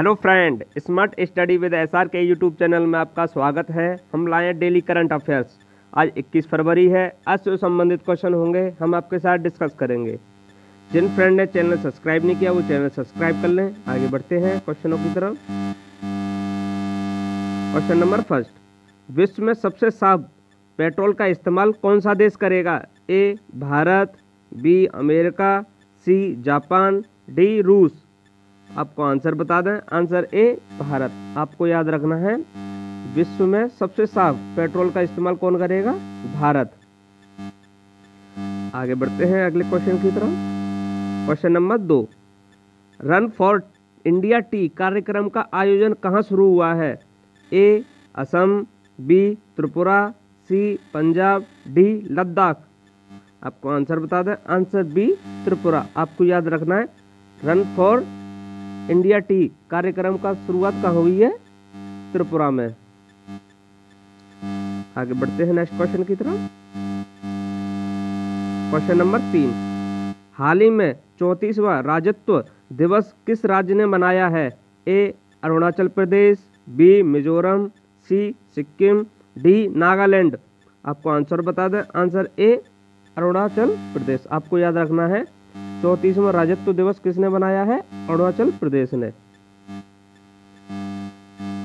Hello friend, smart study with S R K YouTube channel में आपका स्वागत है। हम लाए डेली करंट अफेयर्स। आज 21 फरवरी है, आज से संबंधित क्वेश्चन होंगे, हम आपके साथ डिस्कस करेंगे। जिन फ्रेंड ने चैनल सब्सक्राइब नहीं किया, वो चैनल सब्सक्राइब कर लें। आगे बढ़ते हैं क्वेश्चनों की तरफ़। क्वेश्चन नंबर फ़र्स्ट, विश्व में सबसे साफ़ पेट्रोल का इस्तेमाल कौन सा देश करेगा? A, Bharat, B, America, C, Japan, D, रूस। आपको आंसर बता दें। Answer A, Bharat. आपको याद रखना है, विश्व में सबसे साफ़ पेट्रोल का इस्तेमाल कौन करेगा? भारत। आगे बढ़ते हैं अगले क्वेश्चन की तरफ़। क्वेश्चन नंबर दो। रन फॉर इंडिया टी कार्यक्रम का आयोजन कहाँ शुरू हुआ है? A, Assam, B, Tripura, C, Punjab, D, Ladakh. आपको आंसर बता दें। Answer B, Tripura. आपको याद रखना है, रन फॉर इंडिया टी कार्यक्रम का शुरुआत कहाँ हुई है? त्रिपुरा में। आगे बढ़ते हैं नेक्स्ट क्वेश्चन की तरफ़। क्वेश्चन नंबर तीन। हाल ही में चौतीसवा राजत्व दिवस किस राज्य ने मनाया है? A, Arunachal Pradesh, B, Mizoram, C, Sikkim, D, Nagaland. आपको आंसर बता दें। Answer A, Arunachal Pradesh. आपको याद रखना है चौतीसवा राजत्व दिवस किसने बनाया है? अरुणाचल प्रदेश ने।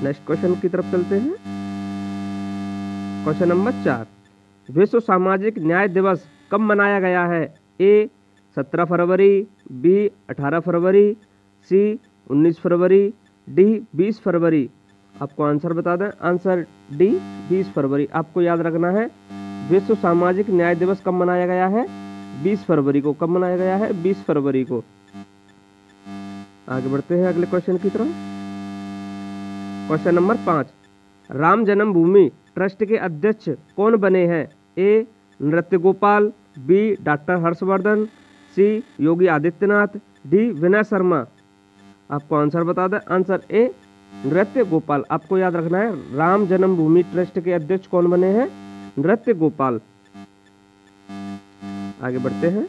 नेक्स्ट क्वेश्चन की तरफ़ चलते हैं। क्वेश्चन नंबर चार। विश्व सामाजिक न्याय दिवस कब मनाया गया है? ए, सत्रह फरवरी, बी, अठारह फरवरी, सी, उन्नीस फरवरी, डी, बीस फरवरी। आपको आंसर बता दें। आंसर डी, बीस फरवरी। आपको याद रखना है, विश्व सामाजिक न्याय दिवस कब मनाया गया है? 20 फरवरी को कब मनाया गया है? 20 फरवरी को। आगे बढ़ते हैं अगले क्वेश्चन की तरफ़। क्वेश्चन नंबर पाँच। राम जन्मभूमि ट्रस्ट के अध्यक्ष कौन बने हैं? A Nritya Gopal B, doctor Harshvardhan, C, Yogi Adityanath, D, Vinay Sharma. आपको आंसर बता दें। आंसर ए नृत्य गोपाल आपको याद रखना है, राम जन्मभूमि ट्रस्ट के अध्यक्ष कौन बने हैं? नृत्य गोपाल आगे बढ़ते हैं।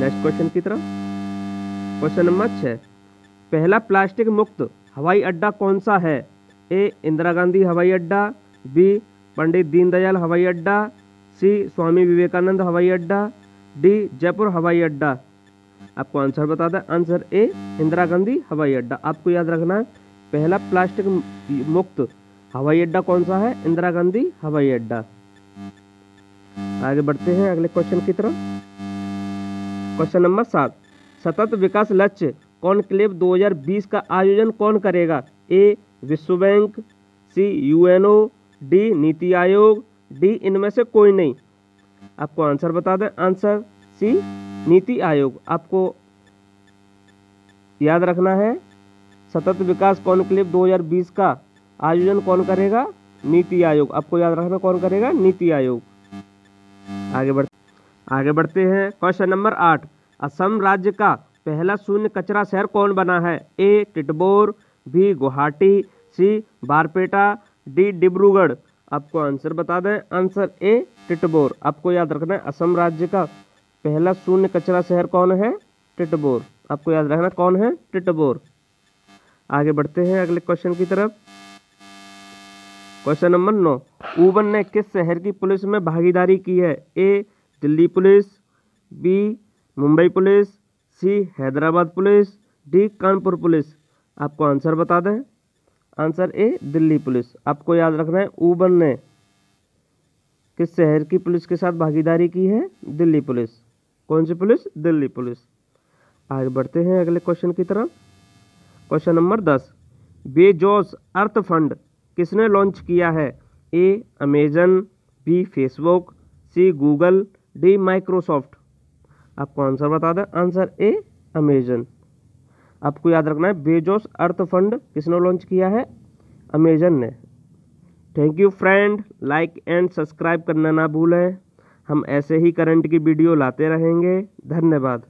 नेक्स्ट क्वेश्चन की तरफ़। क्वेश्चन नंबर छः पहला प्लास्टिक मुक्त हवाई अड्डा कौन सा है? ए, इंदिरा गांधी हवाई अड्डा, बी, पंडित दीनदयाल हवाई अड्डा, सी, स्वामी विवेकानंद हवाई अड्डा, डी, जयपुर हवाई अड्डा। आपको आंसर बता दें। आंसर ए इंदिरा गांधी हवाई अड्डा। आपको याद रखना है, पहला प्लास्टिक मुक्त हवाई अड्डा कौन सा है? इंदिरा गांधी हवाई अड्डा। आगे बढ़ते हैं अगले क्वेश्चन की तरफ़। क्वेश्चन नंबर सात। सतत विकास लक्ष्य कॉन्क्लेव 2020 का आयोजन कौन करेगा? ए, विश्व बैंक, सी, UNO, D, NITI Aayog, D, इनमें से कोई नहीं। आपको आंसर बता दें। Answer C, NITI Aayog. आपको याद रखना है, सतत विकास कॉन्क्लेव 2020 का आयोजन कौन करेगा? नीति आयोग। आपको याद रखना कौन करेगा? नीति आयोग। आगे बढ़, आगे बढ़ते हैं। क्वेश्चन नंबर आठ। असम राज्य का पहला शून्य कचरा शहर कौन बना है? A, Titabor B Guwahati C Barpeta D Dibrugarh. आपको आंसर बता दें। Answer A, Titabor. आपको याद रखना है, असम राज्य का पहला शून्य कचरा शहर कौन है? टिटबोर। आपको याद रखना कौन है? टिटबोर। आगे बढ़ते हैं अगले क्वेश्चन की तरफ़। क्वेश्चन नंबर नौ। ऊबन ने किस शहर की पुलिस में भागीदारी की है? A Delhi police B Mumbai police C Hyderabad police D Kanpur police. आपको आंसर बता दें। Answer A Delhi police. आपको याद रखना है ऊबन ने किस शहर की पुलिस के साथ भागीदारी की है? दिल्ली पुलिस। कौन सी पुलिस? दिल्ली पुलिस। आगे बढ़ते हैं अगले क्वेश्चन की तरफ़। क्वेश्चन नंबर दस। बेजोस अर्थ फंड किसने लॉन्च किया है? A Amazon B Facebook C Google D Microsoft आपको आंसर बता दें। आंसर ए अमेजन आपको याद रखना है बेजोस अर्थ फंड किसने लॉन्च किया है? अमेजन ने। Thank you friend like and subscribe करना ना भूलें। हम ऐसे ही करंट की वीडियो लाते रहेंगे। धन्यवाद।